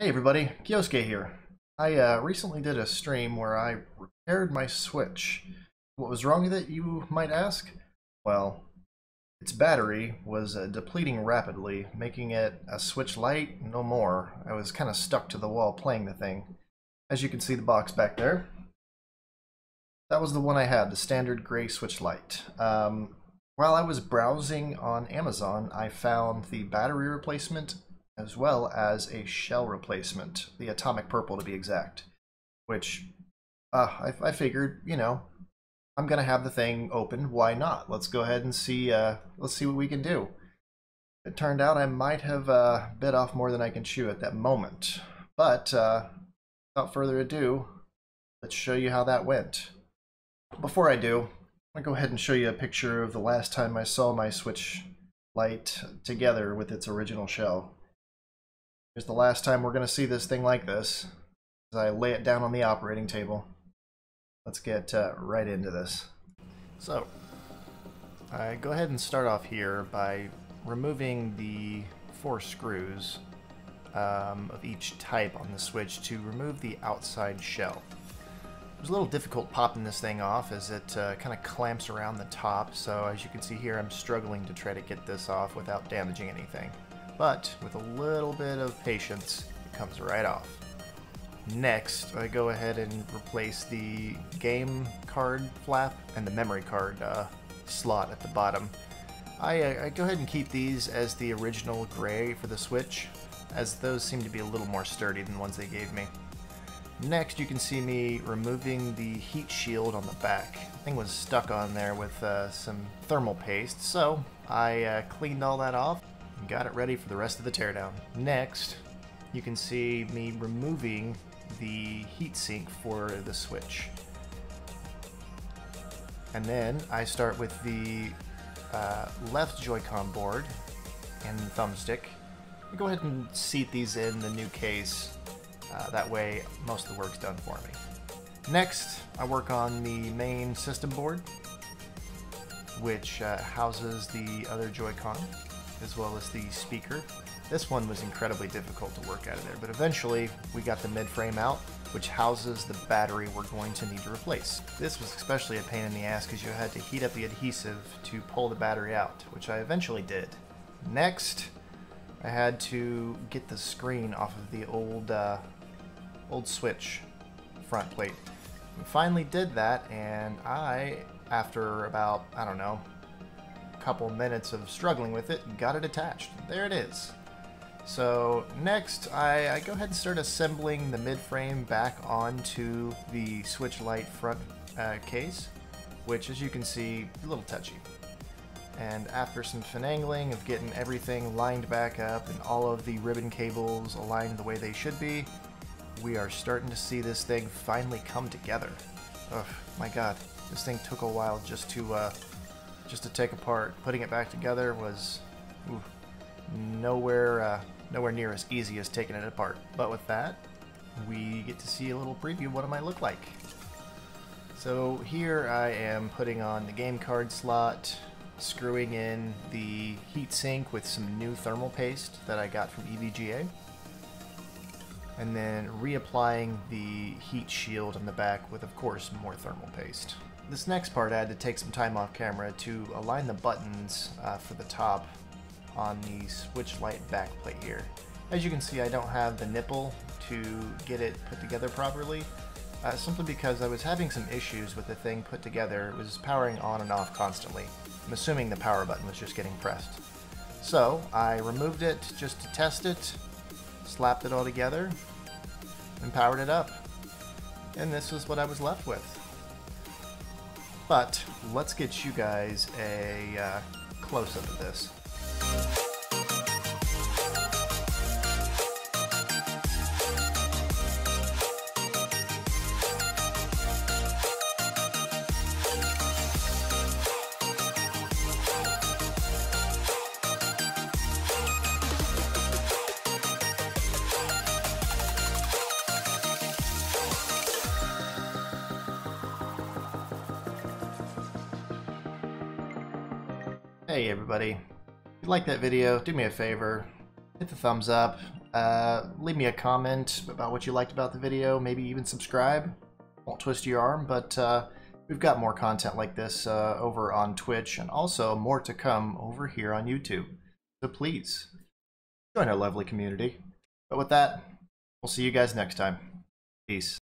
Hey everybody, Kyosuke here. I uh, recently did a stream where I repaired my Switch. What was wrong with it, you might ask? Well, its battery was uh, depleting rapidly, making it a Switch Lite no more. I was kind of stuck to the wall playing the thing. As you can see the box back there. That was the one I had, the standard gray Switch Lite. Um, while I was browsing on Amazon, I found the battery replacement as well as a shell replacement, the atomic purple to be exact, which uh, I, I figured, you know, I'm gonna have the thing open. Why not? Let's go ahead and see. Uh, let's see what we can do. It turned out I might have uh, bit off more than I can chew at that moment, but uh, without further ado, let's show you how that went. Before I do, I'm gonna go ahead and show you a picture of the last time I saw my Switch Lite together with its original shell. Here's the last time we're going to see this thing like this. As I lay it down on the operating table. Let's get uh, right into this. So, I go ahead and start off here by removing the four screws um, of each type on the switch to remove the outside shell. It was a little difficult popping this thing off as it uh, kind of clamps around the top, so as you can see here I'm struggling to try to get this off without damaging anything but with a little bit of patience, it comes right off. Next, I go ahead and replace the game card flap and the memory card uh, slot at the bottom. I, uh, I, go ahead and keep these as the original gray for the Switch, as those seem to be a little more sturdy than the ones they gave me. Next, you can see me removing the heat shield on the back. Thing was stuck on there with uh, some thermal paste, so I uh, cleaned all that off got it ready for the rest of the teardown. Next, you can see me removing the heatsink for the Switch. And then I start with the uh, left Joy-Con board and thumbstick. I go ahead and seat these in the new case. Uh, that way, most of the work's done for me. Next, I work on the main system board, which uh, houses the other Joy-Con as well as the speaker. This one was incredibly difficult to work out of there, but eventually we got the mid-frame out, which houses the battery we're going to need to replace. This was especially a pain in the ass because you had to heat up the adhesive to pull the battery out, which I eventually did. Next, I had to get the screen off of the old, uh, old switch front plate. We finally did that, and I, after about, I don't know, couple minutes of struggling with it, got it attached. There it is. So next, I, I go ahead and start assembling the mid-frame back onto the Switch Lite front uh, case, which as you can see, a little touchy. And after some finagling of getting everything lined back up and all of the ribbon cables aligned the way they should be, we are starting to see this thing finally come together. Oh my god, this thing took a while just to uh, just to take apart. Putting it back together was nowhere uh, nowhere near as easy as taking it apart. But with that, we get to see a little preview of what it might look like. So here I am putting on the game card slot, screwing in the heatsink with some new thermal paste that I got from EVGA, and then reapplying the heat shield on the back with, of course, more thermal paste. This next part I had to take some time off camera to align the buttons uh, for the top on the Switch Lite backplate here. As you can see I don't have the nipple to get it put together properly, uh, simply because I was having some issues with the thing put together. It was powering on and off constantly. I'm assuming the power button was just getting pressed. So I removed it just to test it, slapped it all together, and powered it up. And this was what I was left with. But let's get you guys a uh, close-up of this. Hey everybody, if you like that video, do me a favor, hit the thumbs up, Uh, leave me a comment about what you liked about the video, maybe even subscribe. Won't twist your arm, but uh, we've got more content like this uh, over on Twitch and also more to come over here on YouTube. So please, join our lovely community. But with that, we'll see you guys next time. Peace.